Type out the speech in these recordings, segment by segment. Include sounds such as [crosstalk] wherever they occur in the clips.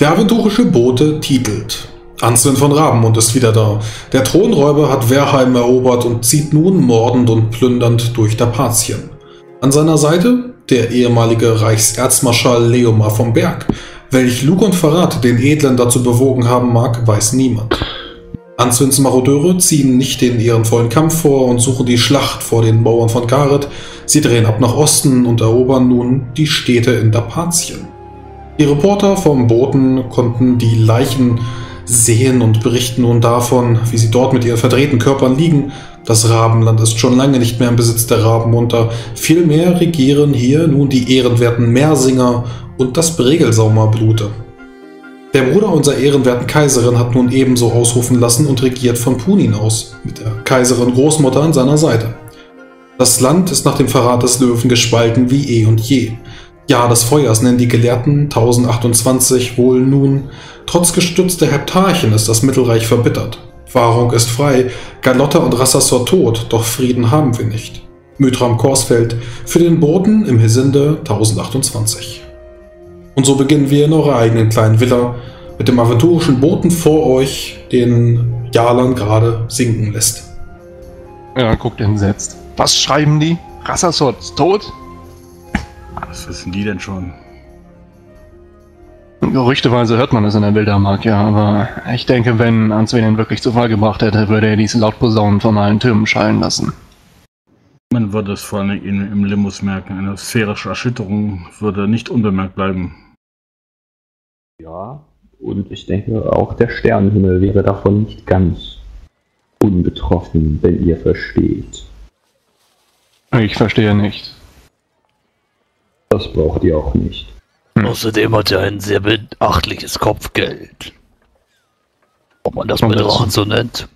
Der aventurische Bote titelt. Answin von Rabenmund ist wieder da. Der Thronräuber hat Werheim erobert und zieht nun mordend und plündernd durch Dapazien. An seiner Seite der ehemalige Reichserzmarschall Leomar vom Berg. Welch Lug und Verrat den Edlen dazu bewogen haben mag, weiß niemand. Answins Marodeure ziehen nicht den ehrenvollen Kampf vor und suchen die Schlacht vor den Mauern von Gareth. Sie drehen ab nach Osten und erobern nun die Städte in Dapazien. Die Reporter vom Boten konnten die Leichen sehen und berichten nun davon, wie sie dort mit ihren verdrehten Körpern liegen. Das Rabenland ist schon lange nicht mehr im Besitz der Rabenmunter. Vielmehr regieren hier nun die ehrenwerten Meersinger und das Bregelsaumerblute. Der Bruder unserer ehrenwerten Kaiserin hat nun ebenso ausrufen lassen und regiert von Punin aus, mit der Kaiserin Großmutter an seiner Seite. Das Land ist nach dem Verrat des Löwen gespalten wie eh und je. Ja, des Feuers nennen die Gelehrten 1028 wohl nun. Trotz gestützter Heptarchen ist das Mittelreich verbittert. Wahrung ist frei, Galotta und Rassassor tot, doch Frieden haben wir nicht. Mythram Korsfeld, für den Boten im Hesinde 1028. Und so beginnen wir in eurer eigenen kleinen Villa mit dem aventurischen Boten vor euch, den Jalan gerade sinken lässt. Ja, guckt entsetzt. Was schreiben die? Rassasot ist tot? Was wissen die denn schon? Gerüchteweise hört man es in der Bildermark, ja, aber ich denke, wenn Answen ihn wirklich zu Fall gebracht hätte, würde er diese Lautposaunen von allen Türmen schallen lassen. Man würde es vor allem im Limbus merken. Eine sphärische Erschütterung würde nicht unbemerkt bleiben. Ja, und ich denke, auch der Sternenhimmel wäre davon nicht ganz unbetroffen, wenn ihr versteht. Ich verstehe nicht. Das braucht ihr auch nicht. Hm. Außerdem hat er ein sehr beachtliches Kopfgeld. Ob man das mit Drachen so nennt.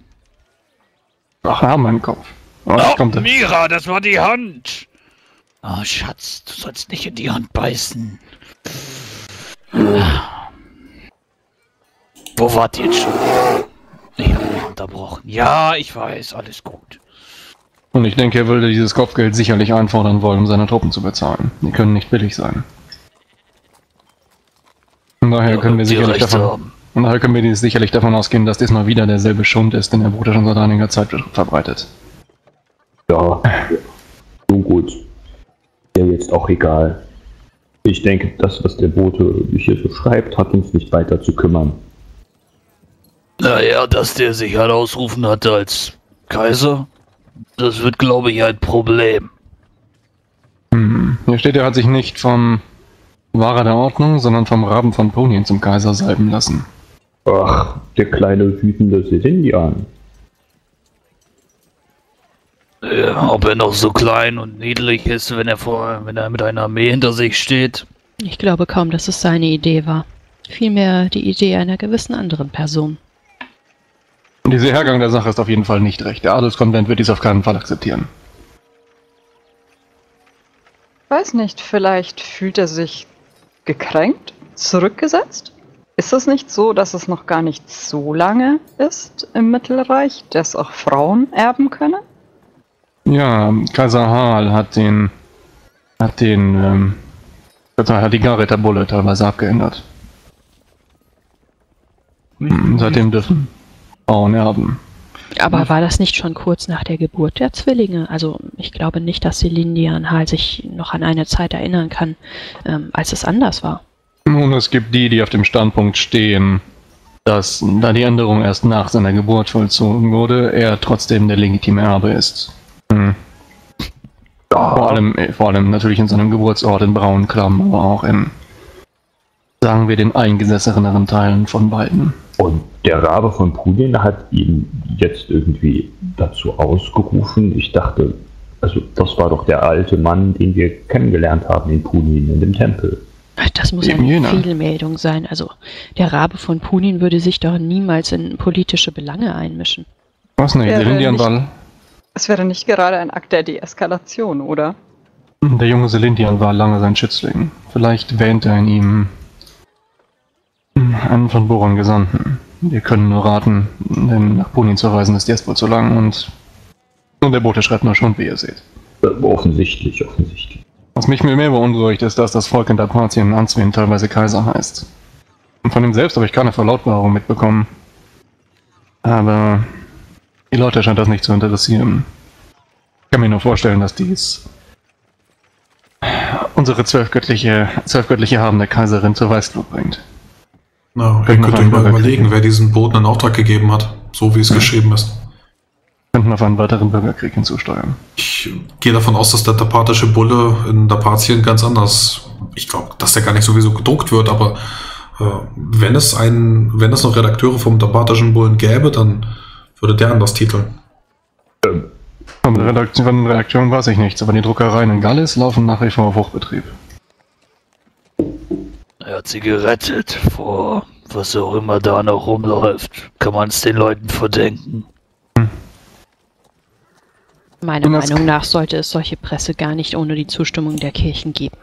Ach, ja, mein Kopf. Oh, oh Mira, das war die Hand! Oh, Schatz, du sollst nicht in die Hand beißen. Wo wart ihr jetzt schon? Ich habe mich unterbrochen. Ja, ich weiß, alles gut. Und ich denke, er würde dieses Kopfgeld sicherlich einfordern wollen, um seine Truppen zu bezahlen. Die können nicht billig sein. Von daher ja, können wir sicherlich davon, und daher können wir sicherlich davon ausgehen, dass diesmal wieder derselbe Schund ist, den der Bruder schon seit einiger Zeit verbreitet. Ja, nun gut. Ja, jetzt auch egal. Ich denke, das, was der Bote hier so schreibt, hat uns nicht weiter zu kümmern. Naja, dass der sich herausrufen halt hatte als Kaiser, das wird, glaube ich, ein Problem. Hm. Hier steht, er hat sich nicht vom Wahrer der Ordnung, sondern vom Raben von Ponien zum Kaiser salben lassen. Ach, der kleine wütende Sisindian. Ja, ob er noch so klein und niedlich ist, wenn er vor, wenn er mit einer Armee hinter sich steht. Ich glaube kaum, dass es seine Idee war. Vielmehr die Idee einer gewissen anderen Person. Dieser Hergang der Sache ist auf jeden Fall nicht recht. Der Adelskonvent wird dies auf keinen Fall akzeptieren. Ich weiß nicht, vielleicht fühlt er sich gekränkt, zurückgesetzt? Ist es nicht so, dass es noch gar nicht so lange ist im Mittelreich, dass auch Frauen erben können? Ja, Kaiser Harl hat den hat den ähm, hat die Garreter-Bulle teilweise abgeändert. Hm, seitdem dürfen Frauen erben. Aber war das nicht schon kurz nach der Geburt der Zwillinge? Also ich glaube nicht, dass Selindian Hal sich noch an eine Zeit erinnern kann, ähm, als es anders war. Nun, es gibt die, die auf dem Standpunkt stehen, dass da die Änderung erst nach seiner Geburt vollzogen wurde, er trotzdem der legitime Erbe ist. Hm. Ja. Vor, allem, vor allem natürlich in seinem Geburtsort in Braunklamm, aber auch in, sagen wir, den eingesesseneren Teilen von beiden. Und der Rabe von Pudin hat ihn jetzt irgendwie dazu ausgerufen. Ich dachte, also das war doch der alte Mann, den wir kennengelernt haben in Punin in dem Tempel. Das muss eine jener. Fehlmeldung sein. Also der Rabe von Punin würde sich doch niemals in politische Belange einmischen. Was nicht, der Selindianwall? Es wäre nicht gerade ein Akt der Deeskalation, oder? Der junge Selindian war lange sein Schützling. Vielleicht wähnt er in ihm einen von Boron Gesandten. Wir können nur raten, denn nach Punin zu reisen ist jetzt wohl zu lang und, und der Bote schreibt nur schon, wie ihr seht. Offensichtlich, offensichtlich. Was mich mehr beunruhigt, ist, dass das Volk in Dapatien Answin teilweise Kaiser heißt. Von ihm selbst habe ich keine Verlautbarung mitbekommen. Aber die Leute scheint das nicht zu interessieren. Ich kann mir nur vorstellen, dass dies unsere zwölfgöttliche, zwölfgöttliche habende Kaiserin zur Weißglut bringt. Na, ihr wir könnt euch mal überlegen, wer diesen Boten in Auftrag gegeben hat, so wie es geschrieben ist. Könnten auf einen weiteren Bürgerkrieg hinzusteuern. Ich gehe davon aus, dass der tapathische Bulle in Dapatien ganz anders. Ich glaube, dass der gar nicht sowieso gedruckt wird, aber äh, wenn es einen, wenn es noch Redakteure vom tapathischen Bullen gäbe, dann würde der anders titeln. Von Redaktion, von den Reaktionen weiß ich nichts, aber die Druckereien in Gallis laufen nach wie vor auf Hochbetrieb. Er hat sie gerettet vor was auch immer da noch rumläuft. Kann man es den Leuten verdenken? Meiner Meinung nach sollte es solche Presse gar nicht ohne die Zustimmung der Kirchen geben.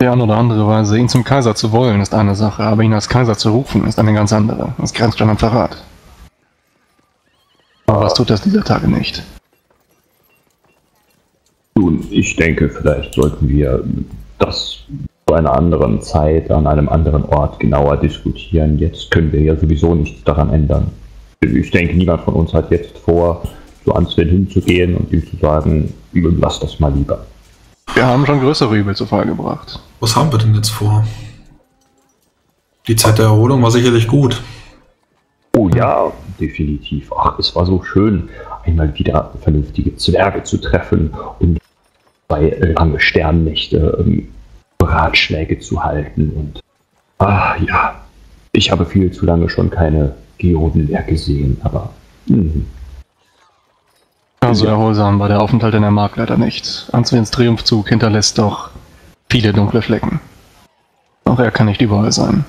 Die eine oder andere Weise, ihn zum Kaiser zu wollen, ist eine Sache, aber ihn als Kaiser zu rufen, ist eine ganz andere. Das grenzt schon an Verrat. Aber was tut das dieser Tage nicht? Nun, ich denke, vielleicht sollten wir das zu einer anderen Zeit, an einem anderen Ort genauer diskutieren. Jetzt können wir ja sowieso nichts daran ändern. Ich denke, niemand von uns hat jetzt vor, zu Answen hinzugehen und ihm zu sagen, lass das mal lieber. Wir haben schon größere Übel zu Fall gebracht. Was haben wir denn jetzt vor? Die Zeit der Erholung war sicherlich gut. Oh ja, definitiv. Ach, es war so schön, einmal wieder vernünftige Zwerge zu treffen und bei lange Sternnächte ähm, Ratschläge zu halten. Und ah ja, ich habe viel zu lange schon keine Geoden mehr gesehen, aber hm, Also Ja. erholsam war der Aufenthalt in der Mark leider nicht. Answins Triumphzug hinterlässt doch viele dunkle Flecken. Auch er kann nicht überall sein.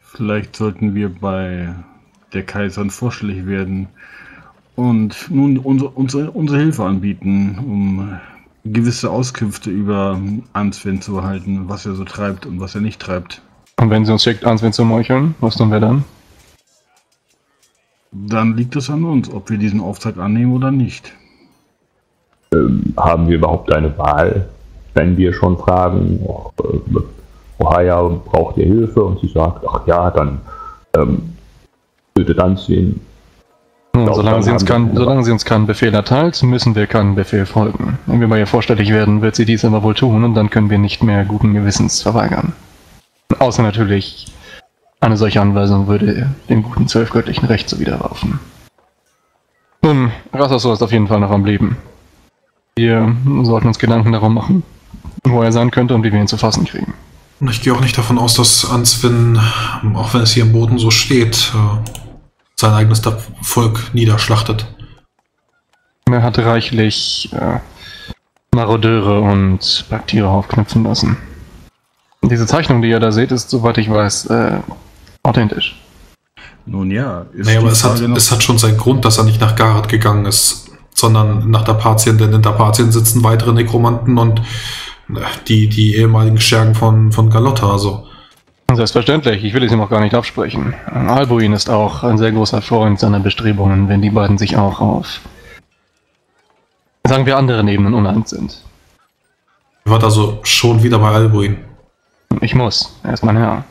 Vielleicht sollten wir bei der Kaiserin vorstellig werden und nun unsere, unsere, unsere Hilfe anbieten, um gewisse Auskünfte über Answen zu erhalten, was er so treibt und was er nicht treibt. Und wenn sie uns schickt, Answin zu meucheln, was tun wir dann? Dann liegt es an uns, ob wir diesen Auftrag annehmen oder nicht. ähm, haben wir überhaupt eine Wahl, wenn wir schon fragen, oh, äh, Ohaya braucht ihr Hilfe und sie sagt, ach ja, dann ähm, tötet Ansehen. Nun, glaube, solange, dann sie uns haben wir kein, keine solange sie uns keinen Befehl erteilt, müssen wir keinen Befehl folgen. Wenn wir bei ihr vorstellig werden, wird sie dies aber wohl tun und dann können wir nicht mehr guten Gewissens verweigern. Außer natürlich, eine solche Anweisung würde dem guten zwölfgöttlichen Recht zuwiderlaufen. Nun, Rassasso ist auf jeden Fall noch am Leben. Wir sollten uns Gedanken darum machen, wo er sein könnte und wie wir ihn zu fassen kriegen. Und ich gehe auch nicht davon aus, dass Answin, auch wenn es hier im Boden so steht, äh, sein eigenes Volk niederschlachtet. Er hat reichlich äh, Marodeure und Baktiere aufknüpfen lassen. Diese Zeichnung, die ihr da seht, ist, soweit ich weiß, äh, authentisch. Nun ja, ist Naja, aber es hat, es hat schon seinen Grund, dass er nicht nach Garat gegangen ist, sondern nach Dapatien, denn in Dapatien sitzen weitere Nekromanten und äh, die, die ehemaligen Schergen von, von Galotta, also. Selbstverständlich, ich will es ihm auch gar nicht absprechen. Albuin ist auch ein sehr großer Freund seiner Bestrebungen, wenn die beiden sich auch auf, sagen wir, anderen Ebenen uneins sind. Ihr wart also schon wieder bei Albuin. Ich muss, er ist mein Herr.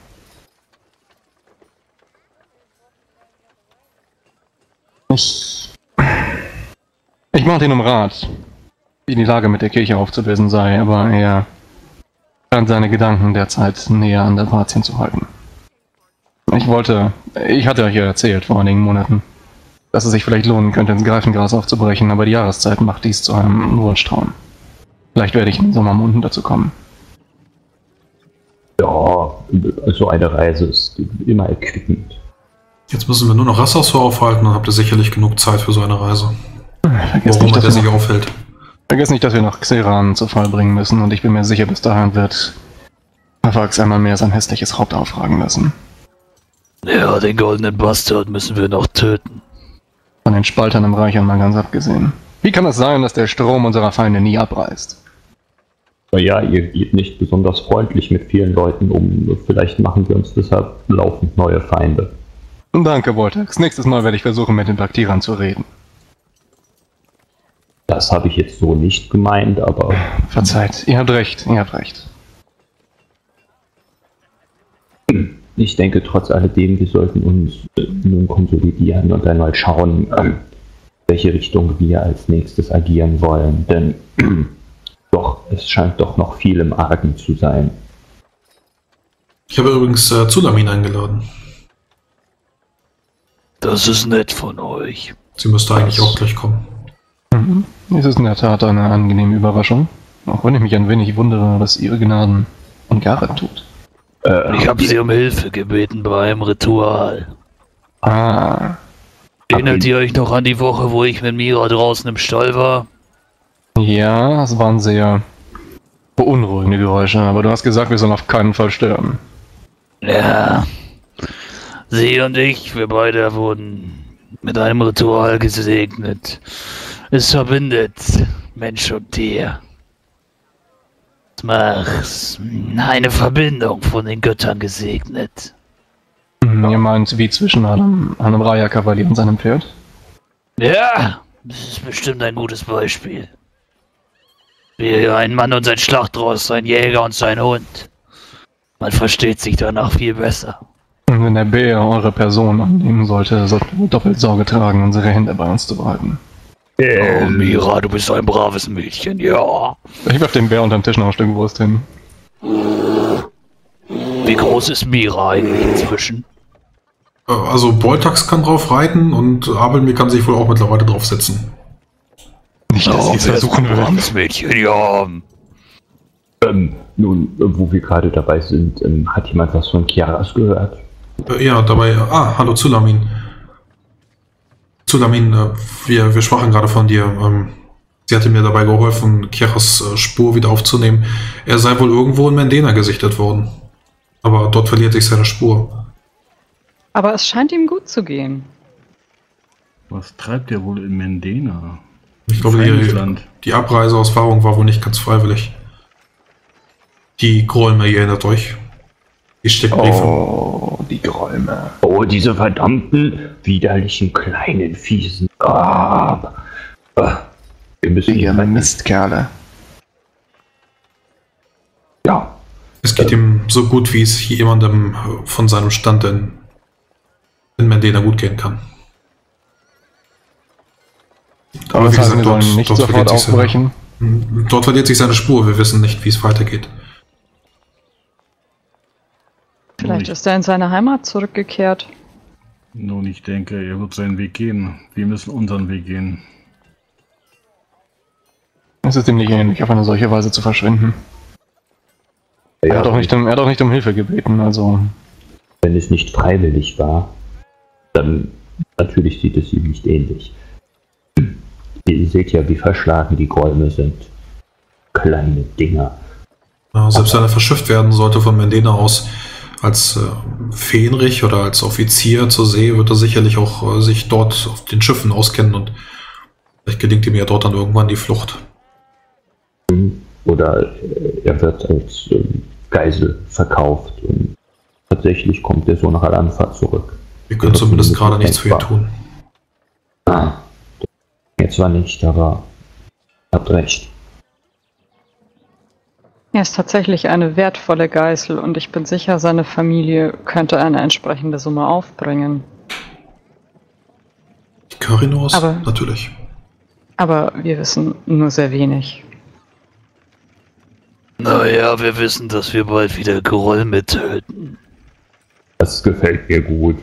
Ich. Ich bat ihn um Rat, wie die Lage mit der Kirche aufzulösen sei, aber er scheint seine Gedanken derzeit näher an der Patien zu halten. Ich wollte, ich hatte euch ja erzählt vor einigen Monaten, dass es sich vielleicht lohnen könnte, ins Greifengras aufzubrechen, aber die Jahreszeit macht dies zu einem Wunschtraum. Vielleicht werde ich in den Sommermonaten dazu kommen. Ja, so eine Reise ist immer erquickend. Jetzt müssen wir nur noch Rassaus aufhalten, dann habt ihr sicherlich genug Zeit für so eine Reise. Vergesst Warum nicht, er dass sich wir noch, aufhält. Vergesst nicht, dass wir noch Xeran zu Fall bringen müssen und ich bin mir sicher, bis dahin wird Havax einmal mehr sein hässliches Haupt aufragen lassen. Ja, den goldenen Bastard müssen wir noch töten. Von den Spaltern im Reich einmal ganz abgesehen. Wie kann es sein, dass der Strom unserer Feinde nie abreißt? Aber ja, ihr geht nicht besonders freundlich mit vielen Leuten um. Vielleicht machen wir uns deshalb laufend neue Feinde. Danke, Voltax. Nächstes Mal werde ich versuchen, mit den Baktierern zu reden. Das habe ich jetzt so nicht gemeint, aber Verzeiht, ihr habt recht, ihr habt recht. Ich denke, trotz alledem, wir sollten uns äh, nun konsolidieren und einmal schauen, ähm, welche Richtung wir als nächstes agieren wollen. Denn [clears throat] doch, es scheint doch noch viel im Argen zu sein. Ich habe übrigens äh, Zulamin eingeladen. Das ist nett von euch. Sie müsste eigentlich auch gleich kommen. Mhm. Es ist in der Tat eine angenehme Überraschung. Auch wenn ich mich ein wenig wundere, was ihre Gnaden und Gareth tut. Äh, Ich habe sie um Hilfe gebeten bei einem Ritual. Ah, Erinnert ihr euch noch an die Woche, wo ich mit Mira draußen im Stall war? ja, es waren sehr beunruhigende Geräusche, aber du hast gesagt, wir sollen auf keinen Fall stören. Ja. Sie und ich, wir beide wurden mit einem Ritual gesegnet. Es verbindet Mensch und Tier. Es macht eine Verbindung von den Göttern gesegnet. Hm, Ihr meint wie zwischen einem, einem Raya-Kavalier und seinem Pferd? Ja, das ist bestimmt ein gutes Beispiel. Wie ein Mann und sein Schlachtross, ein Jäger und sein Hund. Man versteht sich danach viel besser. Und wenn der Bär eure Person annehmen sollte, sollten wir doppelt Sorge tragen, unsere Hände bei uns zu behalten. Oh, Mira, du bist ein braves Mädchen, ja. Ich werf dem Bär unterm Tisch noch ein Stück Wurst hin. Wie groß ist Mira eigentlich inzwischen? Äh, also Boltax kann drauf reiten und Abelmir kann sich wohl auch mittlerweile draufsetzen. Nicht, dass sie es wer ist versuchen braves Mädchen, ja. ähm, nun, wo wir gerade dabei sind, ähm, hat jemand was von Chiaras gehört? Äh, ja, dabei. Ah, hallo Zulamin. Zulamin, äh, wir, wir sprachen gerade von dir. Ähm, sie hatte mir dabei geholfen, Kiaras äh, Spur wieder aufzunehmen. Er sei wohl irgendwo in Mendena gesichtet worden. Aber dort verliert sich seine Spur. Aber es scheint ihm gut zu gehen. Was treibt der wohl in Mendena? Ich glaube, die, die Abreise aus Wahrung war wohl nicht ganz freiwillig. Die Grolme, ihr erinnert euch. Die Steckbriefe. Oh, die Gräume. Oh, diese verdammten, widerlichen, kleinen, fiesen. Ah, äh, wir müssen Ihr hier retten. Mistkerle. Ja, Es geht ihm so gut, wie es hier jemandem von seinem Stand in, in Mendena gut gehen kann. Aber das heißt, wir dort- nicht dort sofort sich seine- aufbrechen. Dort verliert sich seine Spur. Wir wissen nicht, wie es weitergeht. Vielleicht ich- ist er in seine Heimat zurückgekehrt. Nun, ich denke, er wird seinen Weg gehen. Wir müssen unseren Weg gehen. Es ist ihm nicht ähnlich, auf eine solche Weise zu verschwinden. Er, ja hat auch nicht um, er hat auch nicht um Hilfe gebeten, also. wenn es nicht freiwillig war, dann natürlich sieht es ihm nicht ähnlich. Ihr seht ja, wie verschlagen die Gräume sind. Kleine Dinger. Ja, selbst wenn er verschifft werden sollte von Mendena aus als äh, Fähnrich oder als Offizier zur See, wird er sicherlich auch äh, sich dort auf den Schiffen auskennen und vielleicht gelingt ihm ja dort dann irgendwann die Flucht. Oder äh, er wird als ähm, Geisel verkauft und tatsächlich kommt er so nach Al-Anfa zurück. Wir können zumindest gerade nichts für ihn tun. Ah, jetzt war nicht, aber habt recht. Er ist tatsächlich eine wertvolle Geißel und ich bin sicher, seine Familie könnte eine entsprechende Summe aufbringen. Die Currynors? Aber- Natürlich. Aber wir wissen nur sehr wenig. Naja, wir wissen, dass wir bald wieder Groll mittöten. Das gefällt mir gut.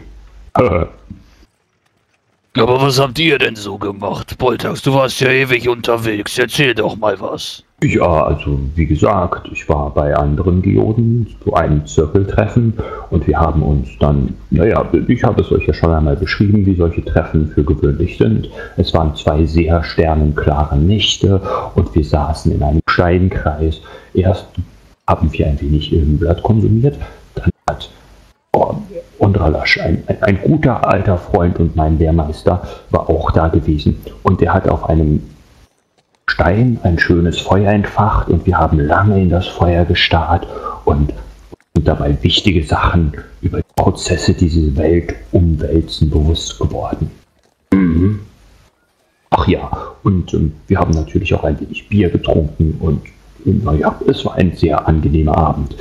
Aber was habt ihr denn so gemacht? Boltax, du warst ja ewig unterwegs. Erzähl doch mal was. Ja, also wie gesagt, ich war bei anderen Geoden zu einem Zirkeltreffen und wir haben uns dann, naja, ich habe es euch ja schon einmal beschrieben, wie solche Treffen für gewöhnlich sind. Es waren zwei sehr sternenklare Nächte und wir saßen in einem Steinkreis. Erst haben wir ein wenig Irrenblatt konsumiert, dann hat oh, Undralasch, ein, ein, guter alter Freund und mein Lehrmeister, war auch da gewesen und der hat auf einem Stein ein schönes Feuer entfacht und wir haben lange in das Feuer gestarrt und sind dabei wichtige Sachen über die Prozesse, die diese Welt umwälzen, bewusst geworden. Mhm. Ach ja, und ähm, wir haben natürlich auch ein wenig Bier getrunken und naja, es war ein sehr angenehmer Abend.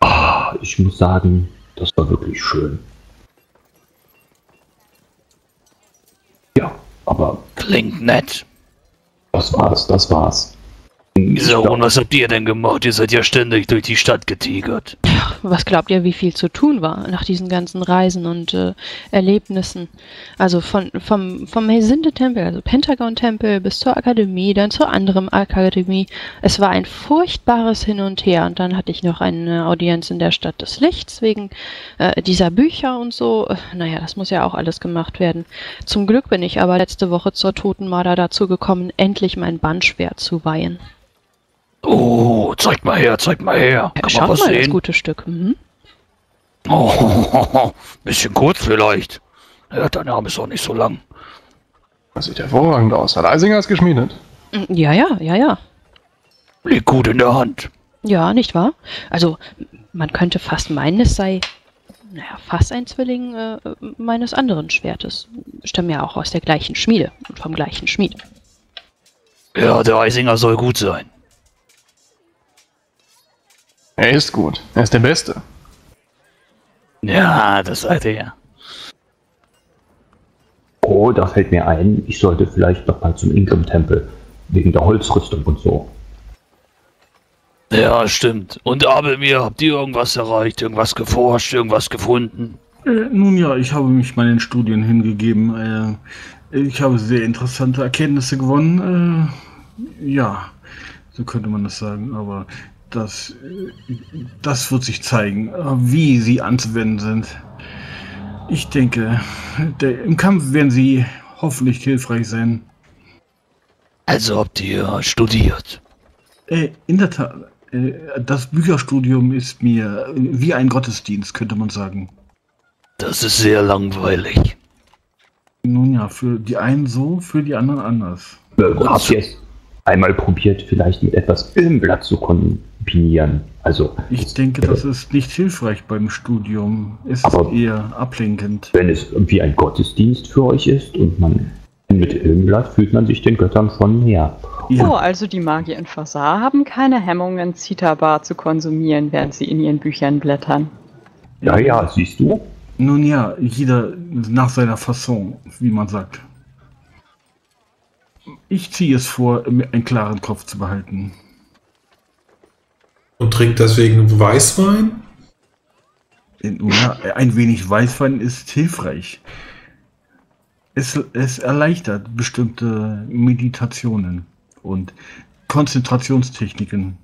Ah, ich muss sagen, das war wirklich schön. Ja, aber Klingt nett. das war's, das war's. Isaron, was habt ihr denn gemacht? Ihr seid ja ständig durch die Stadt getigert. Was glaubt ihr, wie viel zu tun war nach diesen ganzen Reisen und äh, Erlebnissen? Also von, vom, vom Hesinde-Tempel, also Pentagon-Tempel bis zur Akademie, dann zur anderen Akademie. Es war ein furchtbares Hin und Her. Und dann hatte ich noch eine Audienz in der Stadt des Lichts wegen äh, dieser Bücher und so. Naja, das muss ja auch alles gemacht werden. Zum Glück bin ich aber letzte Woche zur Totenmarder dazu gekommen, endlich mein Bandschwert zu weihen. Oh, zeigt mal her, zeigt mal her. Kann man Schaut was mal das sehen? gute Stück. Mhm. Oh, [laughs] bisschen kurz vielleicht. Ja, dein Arm ist auch nicht so lang. Das sieht hervorragend aus. Hat Eisinger es geschmiedet? Mm, Ja, ja, ja, ja. Liegt gut in der Hand. Ja, nicht wahr? Also, man könnte fast meinen, es sei, naja, fast ein Zwilling äh, meines anderen Schwertes. Stammen ja auch aus der gleichen Schmiede und vom gleichen Schmied. Ja, der Eisinger soll gut sein. Er ist gut. Er ist der Beste. Ja, das seid ihr ja. Oh, da fällt mir ein, ich sollte vielleicht noch mal zum Ingram-Tempel. Wegen der Holzrüstung und so. Ja, stimmt. Und Abelmir, habt ihr irgendwas erreicht, irgendwas geforscht, irgendwas gefunden? Äh, nun ja, ich habe mich meinen Studien hingegeben. Äh, ich habe sehr interessante Erkenntnisse gewonnen. Äh, ja, so könnte man das sagen. Aber das, das wird sich zeigen, wie sie anzuwenden sind. Ich denke, der, im Kampf werden sie hoffentlich hilfreich sein. Also habt ihr studiert. Äh, in der Tat, äh, das Bücherstudium ist mir wie ein Gottesdienst, könnte man sagen. Das ist sehr langweilig. Nun ja, für die einen so, für die anderen anders. Äh, habt ihr es einmal probiert, vielleicht mit etwas Filmblatt zu kombinieren? Also, Ich denke, das ist nicht hilfreich beim Studium. Es ist eher ablenkend. wenn es wie ein Gottesdienst für euch ist und man mit Filmblatt fühlt man sich den Göttern schon näher. Oh, Ja, also die Magier in Fasar haben keine Hemmungen, Zitabar zu konsumieren, während sie in ihren Büchern blättern. Ja, ja, siehst du? nun ja, jeder nach seiner Fasson, wie man sagt. Ich ziehe es vor, einen klaren Kopf zu behalten. Und trinkt deswegen Weißwein? Ja, ein wenig Weißwein ist hilfreich. Es, es erleichtert bestimmte Meditationen und Konzentrationstechniken.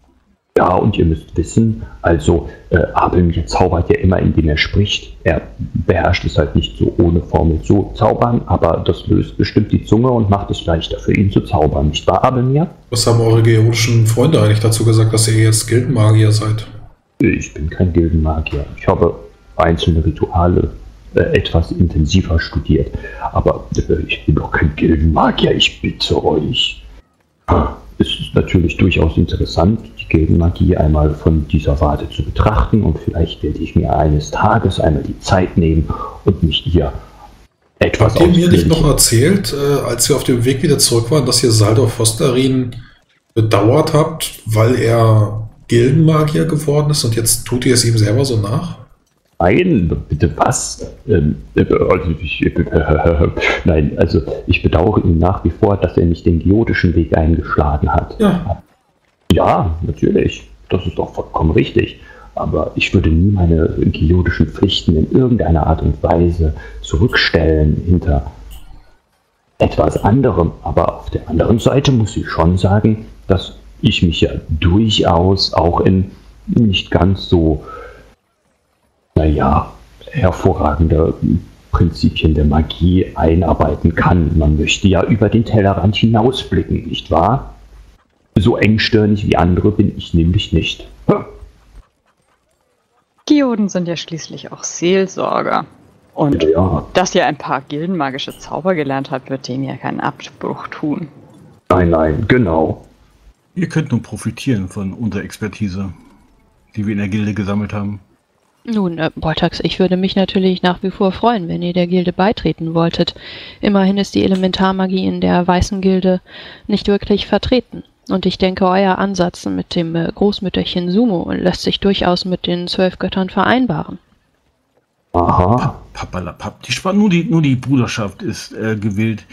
Ja, und ihr müsst wissen, also äh, Abelmir zaubert ja immer, indem er spricht. Er beherrscht es halt nicht so ohne Formel zu zaubern, aber das löst bestimmt die Zunge und macht es leichter für ihn zu zaubern, nicht wahr, Abelmir? Was haben eure geodischen Freunde eigentlich dazu gesagt, dass ihr jetzt Gildenmagier seid? Ich bin kein Gildenmagier. Ich habe einzelne Rituale äh, etwas intensiver studiert. Aber äh, ich bin doch kein Gildenmagier, ich bitte euch. Ah, Es ist natürlich durchaus interessant, Gildenmagie einmal von dieser Warte zu betrachten und vielleicht werde ich mir eines Tages einmal die Zeit nehmen und mich hier etwas Habt ihr mir nicht noch erzählt, äh, als wir auf dem Weg wieder zurück waren, dass ihr Saldor Fosterin bedauert habt, weil er Gildenmagier geworden ist und jetzt tut ihr es ihm selber so nach? Nein, bitte was? Ähm, äh, also ich, äh, nein, also ich bedauere ihn nach wie vor, dass er nicht den geodischen Weg eingeschlagen hat. Ja, Ja, natürlich. Das ist doch vollkommen richtig. Aber ich würde nie meine geodischen Pflichten in irgendeiner Art und Weise zurückstellen hinter etwas anderem. Aber auf der anderen Seite muss ich schon sagen, dass ich mich ja durchaus auch in nicht ganz so, naja, hervorragende Prinzipien der Magie einarbeiten kann. Man möchte ja über den Tellerrand hinausblicken, nicht wahr? So engstirnig wie andere bin ich nämlich nicht. Hm. Geoden sind ja schließlich auch Seelsorger. Und Ja, ja. dass ihr ein paar gildenmagische Zauber gelernt habt, wird dem ja keinen Abbruch tun. Nein, nein, genau. Ihr könnt nun profitieren von unserer Expertise, die wir in der Gilde gesammelt haben. Nun, äh, Boltax, ich würde mich natürlich nach wie vor freuen, wenn ihr der Gilde beitreten wolltet. Immerhin ist die Elementarmagie in der Weißen Gilde nicht wirklich vertreten. Und ich denke, euer Ansatz mit dem äh, Großmütterchen Sumo lässt sich durchaus mit den zwölf Göttern vereinbaren. Aha. Papalapap. Die Spa nur die, nur die Bruderschaft ist äh, gewählt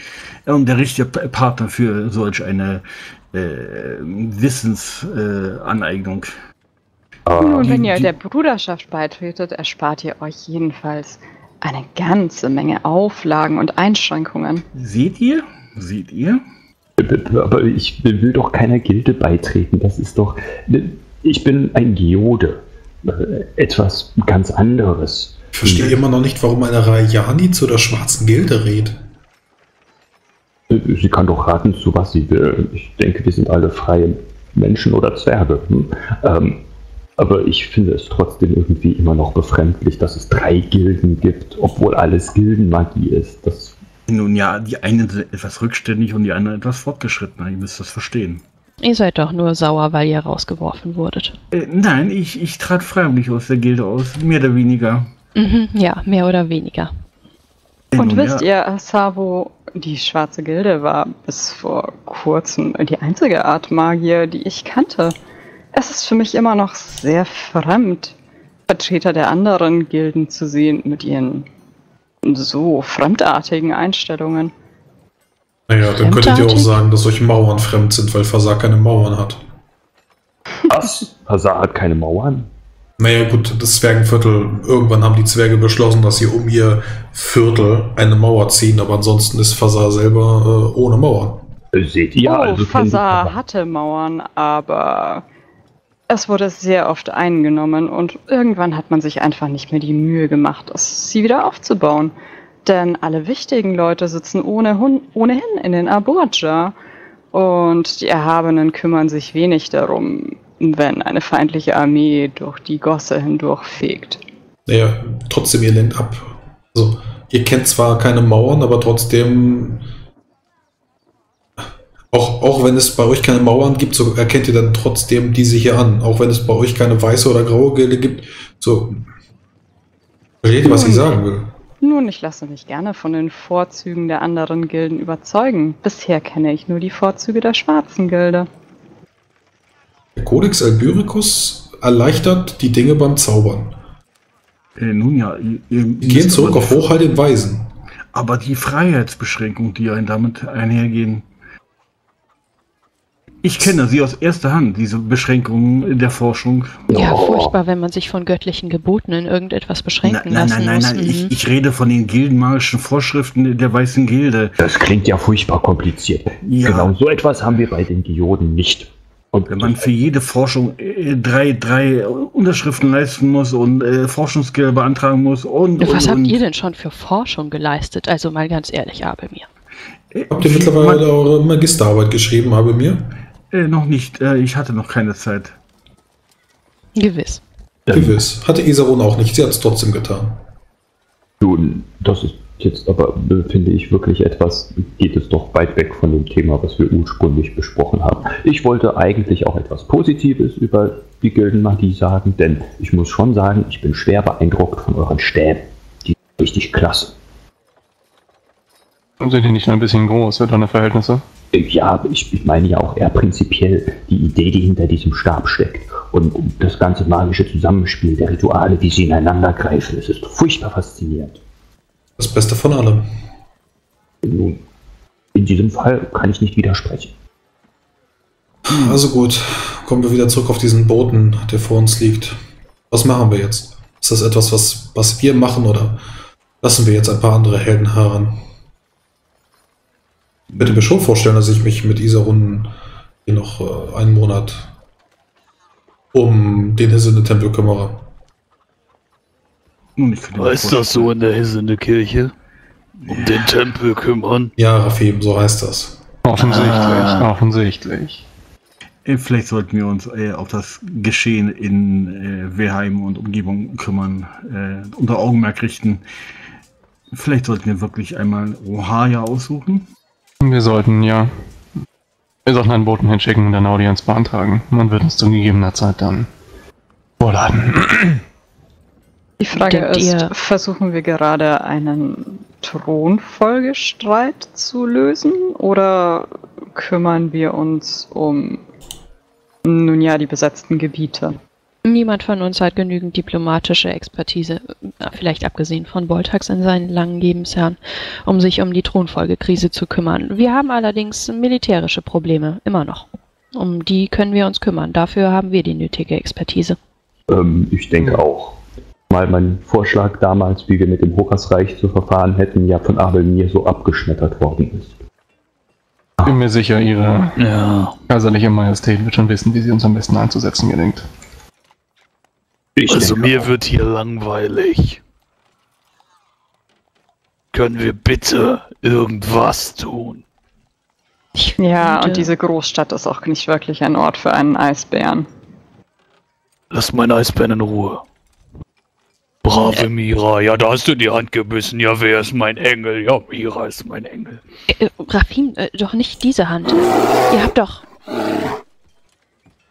äh, und der richtige Pa- Partner für solch eine äh, Wissensaneignung. Äh, Aneignung. Nun, wenn ihr die- der Bruderschaft beitretet, erspart ihr euch jedenfalls eine ganze Menge Auflagen und Einschränkungen. Seht ihr? Seht ihr? Aber ich will doch keiner Gilde beitreten. Das ist doch. Ich bin ein Geode. Äh, Etwas ganz anderes. Ich verstehe immer noch nicht, warum eine Rayani zu der schwarzen Gilde redet. Sie kann doch raten, zu was sie will. Ich denke, wir sind alle freie Menschen oder Zwerge. Hm? Ähm, aber ich finde es trotzdem irgendwie immer noch befremdlich, dass es drei Gilden gibt, obwohl alles Gildenmagie ist. Das, Nun ja, die einen sind etwas rückständig und die anderen etwas fortgeschrittener. Ihr müsst das verstehen. Ihr seid doch nur sauer, weil ihr rausgeworfen wurdet. Äh, nein, ich, ich trat freiwillig aus der Gilde aus. Mehr oder weniger. Mhm, ja, mehr oder weniger. Und Nun wisst ja, ihr, Savo, die schwarze Gilde war bis vor kurzem die einzige Art Magier, die ich kannte. Es ist für mich immer noch sehr fremd, Vertreter der anderen Gilden zu sehen mit ihren so fremdartigen Einstellungen. Naja, dann könntet ihr auch sagen, dass euch Mauern fremd sind, weil Versag keine Mauern hat. was? Hazard hat keine Mauern? Naja, gut, das Zwergenviertel, irgendwann haben die Zwerge beschlossen, dass sie um ihr Viertel eine Mauer ziehen, aber ansonsten ist Fasar selber äh, ohne Mauern. Äh, Seht ihr? oh, also Fasar hatte Mauern, aber es wurde sehr oft eingenommen und irgendwann hat man sich einfach nicht mehr die Mühe gemacht, es, sie wieder aufzubauen. Denn alle wichtigen Leute sitzen ohne, ohnehin in den Aborja und die Erhabenen kümmern sich wenig darum, wenn eine feindliche Armee durch die Gosse hindurchfegt. Naja, trotzdem, ihr lehnt ab. Also, ihr kennt zwar keine Mauern, aber trotzdem. Auch, auch wenn es bei euch keine Mauern gibt, so erkennt ihr dann trotzdem diese hier an. Auch wenn es bei euch keine weiße oder graue Gilde gibt. So. Versteht ihr, was ich sagen will? Nun, ich lasse mich gerne von den Vorzügen der anderen Gilden überzeugen. Bisher kenne ich nur die Vorzüge der schwarzen Gilde. Der Codex Albyricus erleichtert die Dinge beim Zaubern. äh, nun ja, ihr, ihr gehen zurück auf Hochheil den Weisen. Aber die Freiheitsbeschränkung, die ein damit einhergehen. Ich kenne sie aus erster Hand, diese Beschränkungen in der Forschung. Ja, Oh. furchtbar, wenn man sich von göttlichen Geboten in irgendetwas beschränken nein, lassen nein, nein, muss. nein, Mhm. ich, ich rede von den gildenmagischen Vorschriften der Weißen Gilde. Das klingt ja furchtbar kompliziert. Ja. Genau so etwas haben wir bei den Geoden nicht. Und Wenn man für jede Forschung äh, drei, drei Unterschriften leisten muss und äh, Forschungsgelder beantragen muss und. Was und, habt und, ihr denn schon für Forschung geleistet? Also mal ganz ehrlich, Abelmir. Äh, Habt ihr mittlerweile eure Magisterarbeit geschrieben, habe mir? Äh, noch nicht. Äh, ich hatte noch keine Zeit. Gewiss. Gewiss. Hatte Isaron auch nicht. Sie hat es trotzdem getan. Nun, das ist jetzt aber, finde ich, wirklich etwas, geht es doch weit weg von dem Thema, was wir ursprünglich besprochen haben. Ich wollte eigentlich auch etwas Positives über die Gildenmagie sagen, denn ich muss schon sagen, ich bin schwer beeindruckt von euren Stäben. Die sind richtig klasse. Sind die nicht nur ein bisschen groß für deine Verhältnisse? Ja, ich, ich meine ja auch eher prinzipiell die Idee, die hinter diesem Stab steckt. Und das ganze magische Zusammenspiel der Rituale, wie sie ineinander greifen, es ist furchtbar faszinierend. Das Beste von allem. Nun, in diesem Fall kann ich nicht widersprechen. Also gut, kommen wir wieder zurück auf diesen Boten, der vor uns liegt. Was machen wir jetzt? Ist das etwas, was, was wir machen oder lassen wir jetzt ein paar andere Helden heran? Könnte mir schon vorstellen, dass ich mich mit dieser Runden hier noch äh, einen Monat um den kümmere. Ich könnte mir Heißt das so in der Hissende Kirche? Um den Tempel kümmern? Ja, Rafim, so heißt das. Offensichtlich, Ah. offensichtlich. Äh, Vielleicht sollten wir uns äh, auf das Geschehen in äh, Wehrheim und Umgebung kümmern, äh, unter Augenmerk richten. Vielleicht sollten wir wirklich einmal Ohaya aussuchen. Wir sollten ja. Wir sollten einen Boten hinschicken und eine Audienz beantragen. Man wird uns zu gegebener Zeit dann vorladen. Die Frage Denkt ist, ihr- versuchen wir gerade einen Thronfolgestreit zu lösen oder kümmern wir uns um, nun ja, die besetzten Gebiete. Niemand von uns hat genügend diplomatische Expertise, äh, vielleicht abgesehen von Boltax in seinen langen Lebensjahren, um sich um die Thronfolgekrise zu kümmern. Wir haben allerdings militärische Probleme, immer noch. Um die können wir uns kümmern. Dafür haben wir die nötige Expertise. Ähm, ich denke auch. Mal mein Vorschlag damals, wie wir mit dem Hokersreich zu verfahren hätten, ja von Abel mir so abgeschmettert worden ist. Ich bin mir sicher, ihre Ja. kaiserliche Majestät wird schon wissen, wie sie uns am besten einzusetzen gelingt. Ich Also mir auch. wird hier langweilig. Können wir bitte irgendwas tun? Ich Ja, und diese Großstadt ist auch nicht wirklich ein Ort für einen Eisbären. Lass mein Eisbären in Ruhe. Brave Mira, ja, da hast du die Hand gebissen. Ja, wer ist mein Engel? Ja, Mira ist mein Engel. Äh, Rafim, äh, doch nicht diese Hand. Ihr habt doch.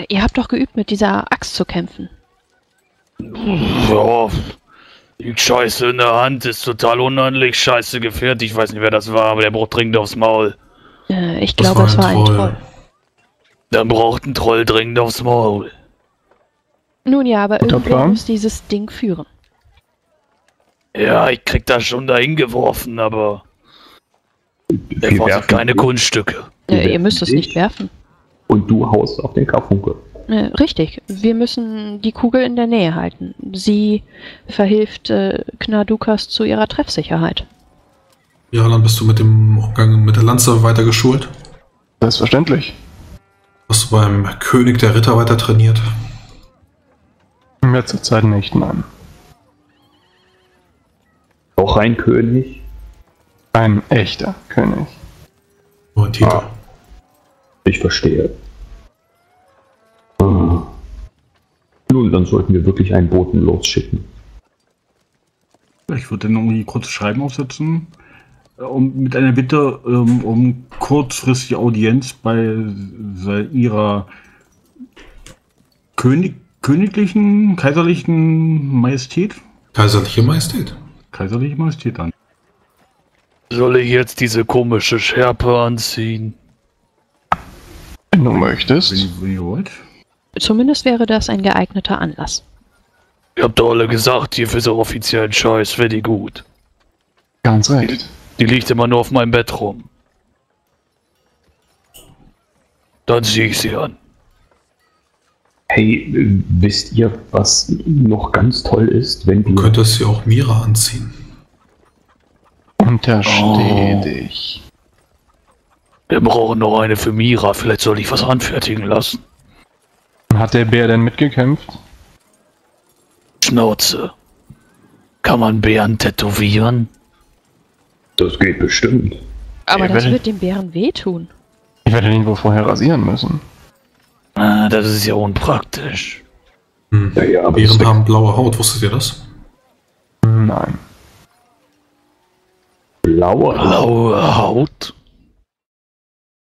Ihr habt doch geübt, mit dieser Axt zu kämpfen. Ja, die Scheiße in der Hand ist total unordentlich. Scheiße gefährdet. Ich weiß nicht, wer das war, aber der braucht dringend aufs Maul. Äh, ich Das glaube, war es ein war ein Troll. Troll. Dann braucht ein Troll dringend aufs Maul. Nun ja, aber irgendwer Plan. muss dieses Ding führen. Ja, ich krieg das schon dahin geworfen, aber er Wir werfen keine Kunststücke. Äh, ihr müsst es nicht werfen. Und du haust auf den Karfunkel. Äh, richtig, wir müssen die Kugel in der Nähe halten. Sie verhilft äh, Knadukas zu ihrer Treffsicherheit. Ja, dann bist du mit dem Umgang mit der Lanze weiter geschult. Selbstverständlich. Hast du beim König der Ritter weiter trainiert. In letzter Zeit nicht, nein. Auch ein König. Ein echter König. Nur ein Titel. Ah. Ich verstehe. Nun, dann sollten wir wirklich einen Boten losschicken. Ich würde dann irgendwie kurz Schreiben aufsetzen, äh, um, mit einer Bitte ähm, um kurzfristige Audienz bei sei- ihrer König, königlichen, kaiserlichen Majestät. Kaiserliche Majestät. Kaiserliche Majestät dann. Soll ich jetzt diese komische Schärpe anziehen? Wenn du Wenn, möchtest. ihr- wenn ihr wollt. Zumindest wäre das ein geeigneter Anlass. Ihr habt doch alle gesagt, hier für so offiziellen Scheiß wäre die gut. Ganz recht. Die liegt immer nur auf meinem Bett rum. Dann zieh ich sie an. Hey, wisst ihr, was noch ganz toll ist, wenn Du wir könntest ja auch Mira anziehen. Untersteh Oh. dich. Wir brauchen noch eine für Mira. Vielleicht soll ich was anfertigen lassen. Hat der Bär denn mitgekämpft? Schnauze. Kann man Bären tätowieren? das geht bestimmt. Aber Ey, das wird dem Bären wehtun. Ich werde den wohl vorher rasieren müssen. Ah, das ist ja unpraktisch. Hm. Ja, ja, aber Bären haben blaue Haut, wusstet ihr das? Nein. Blaue Haut. Blaue Haut?